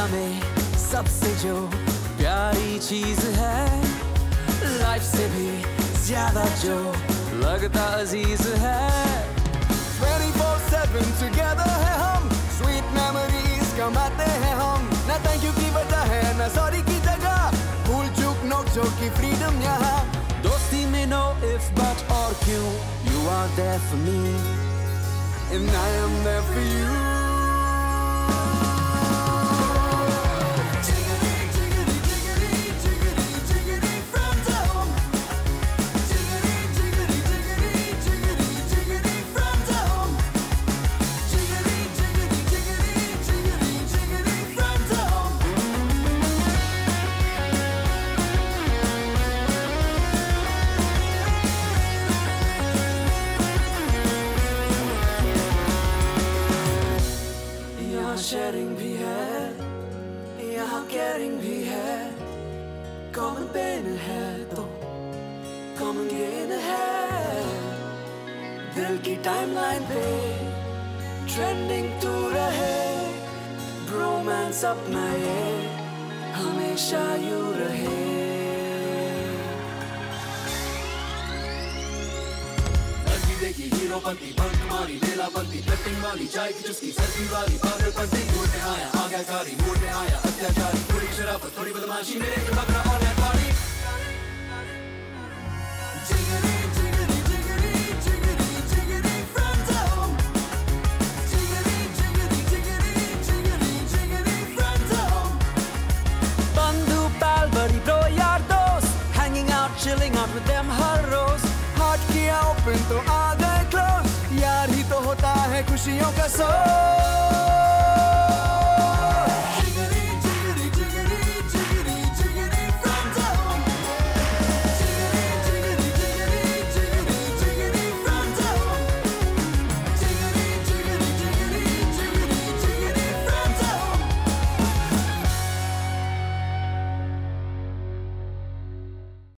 दुनिया में सबसे जो प्यारी चीज़ है लाइफ से भी ज़्यादा जो लगता अज़ीज़ है। 24/7 together है हम, sweet memories कमाते हैं हम। ना थैंक यू की वजह है, ना सॉरी की जगह। भूल चूक नोक झोंक की फ्रीडम यहाँ। दोस्ती में no if, but और क्यों? There for me, and I am there for you यहाँ भी है कॉमन पेन है तो कॉमन गेन है दिल की टाइमलाइन पे ट्रेंडिंग तू रहे ब्रोमांस अपना ये हमेशा यू रहे लड़की देखी हीरो बनती बंक मारी लेला बनती कटिंग वाली चाय की चुस्की सेल्फी वाली पागल बनती मूड में आया आ गया कारी मूड में आया अत्याचारी थोड़ी शराफत थोड़ी बदमाशी मेरे के बकरा और है पानी Jiggity, jiggity, jiggity, jiggity, jiggity, friends at home. Jiggity, jiggity, jiggity, jiggity, jiggity, friends at home. बंधु पाल बड़ी ब्रो यार दोस्त hanging out chilling out with them her rose heart किया ओपन तो ikusi honka